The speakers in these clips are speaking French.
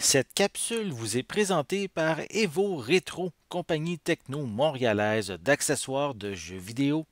Cette capsule vous est présentée par Evo Retro, compagnie techno montréalaise d'accessoires de jeux vidéo.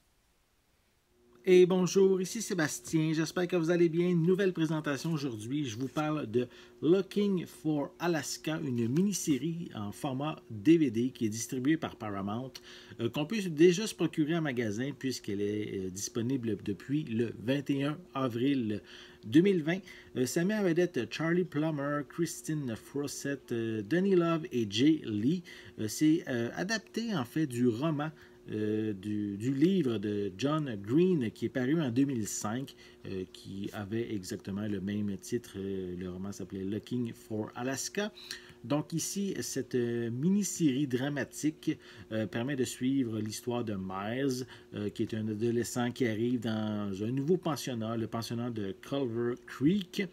Et bonjour, ici Sébastien, j'espère que vous allez bien. Nouvelle présentation aujourd'hui, je vous parle de Looking for Alaska, une mini-série en format DVD qui est distribuée par Paramount, euh, qu'on peut déjà se procurer en magasin puisqu'elle est euh, disponible depuis le 21 avril 2020. Euh, ça met à vedette Charlie Plummer, Christine Frossett, Danny Love et Jay Lee. C'est adapté en fait du roman euh, du, livre de John Green qui est paru en 2005, euh, qui avait exactement le même titre. Euh, le roman s'appelait Looking for Alaska. Donc ici, cette mini-série dramatique permet de suivre l'histoire de Miles, qui est un adolescent qui arrive dans un nouveau pensionnat, le pensionnat de Culver Creek.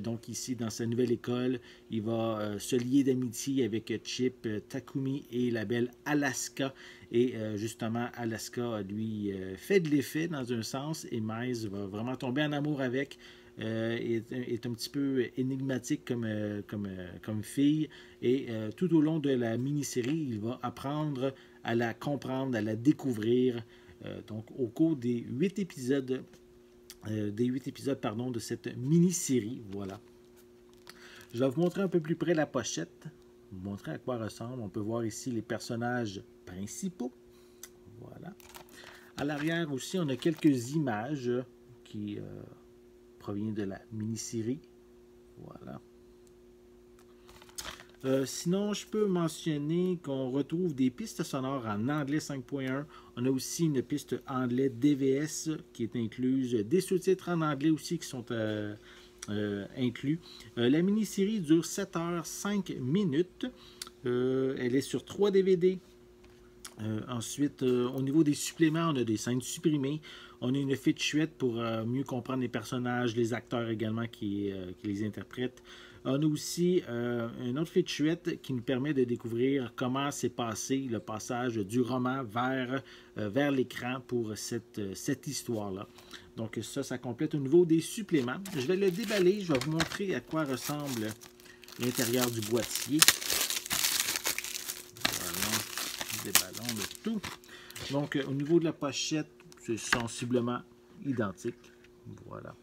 donc ici, dans sa nouvelle école, il va se lier d'amitié avec Chip, Takumi et la belle Alaska. Et justement, Alaska, lui, fait de l'effet dans un sens et Miles va vraiment tomber en amour avec. Euh, est, un petit peu énigmatique comme, euh, euh, fille. Et tout au long de la mini-série, il va apprendre à la comprendre, à la découvrir. donc, au cours des huit épisodes, des huit épisodes pardon, de cette mini-série, voilà. Je vais vous montrer un peu plus près la pochette, vous montrer à quoi ressemble. On peut voir ici les personnages principaux. Voilà. À l'arrière aussi, on a quelques images qui provient de la mini-série. Voilà. Euh, sinon, je peux mentionner qu'on retrouve des pistes sonores en anglais 5.1. On a aussi une piste anglais DVS qui est incluse, des sous-titres en anglais aussi qui sont euh, euh, inclus. la mini-série dure 7 heures 5 minutes. elle est sur 3 DVD. Ensuite, au niveau des suppléments, on a des scènes supprimées. On a une featurette pour euh, mieux comprendre les personnages, les acteurs également qui, euh, les interprètent. On a aussi euh, une autre featurette qui nous permet de découvrir comment s'est passé le passage du roman vers, l'écran pour cette histoire-là. Donc ça, ça complète au niveau des suppléments. Je vais le déballer, je vais vous montrer à quoi ressemble l'intérieur du boîtier. Voilà, déballons le tout. Donc au niveau de la pochette, sensiblement identique. Voilà.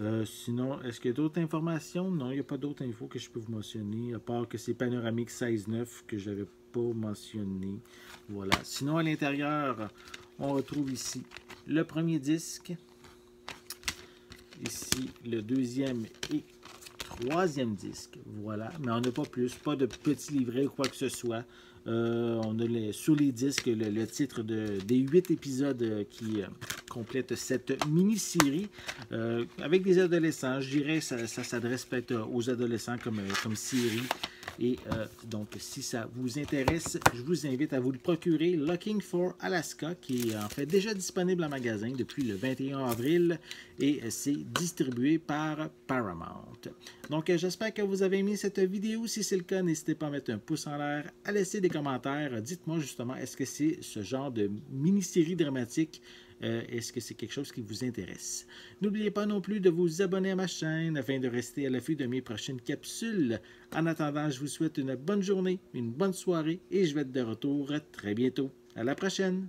Euh, sinon, est-ce qu'il y a d'autres informations? Non, il n'y a pas d'autres infos que je peux vous mentionner, à part que c'est panoramique 16.9 que je n'avais pas mentionné. Voilà. Sinon, à l'intérieur, on retrouve ici le premier disque. Ici, le deuxième et troisième disque. Voilà. Mais on n'a pas plus, pas de petit livret ou quoi que ce soit. Euh, on a sur les disques le, titre de, des huit épisodes euh, qui euh, complètent cette mini-série avec des adolescents. Je dirais que ça, s'adresse peut-être aux adolescents comme, comme série. Et donc, si ça vous intéresse, je vous invite à vous le procurer. Looking for Alaska, qui est en fait déjà disponible en magasin depuis le 21 avril et c'est distribué par Paramount. Donc, j'espère que vous avez aimé cette vidéo. Si c'est le cas, n'hésitez pas à mettre un pouce en l'air, à laisser des commentaires. Dites-moi justement, est-ce que c'est ce genre de mini-série dramatique euh, Est-ce que c'est quelque chose qui vous intéresse? N'oubliez pas non plus de vous abonner à ma chaîne afin de rester à l'affût de mes prochaines capsules. En attendant, je vous souhaite une bonne journée, une bonne soirée et je vais être de retour très bientôt. À la prochaine!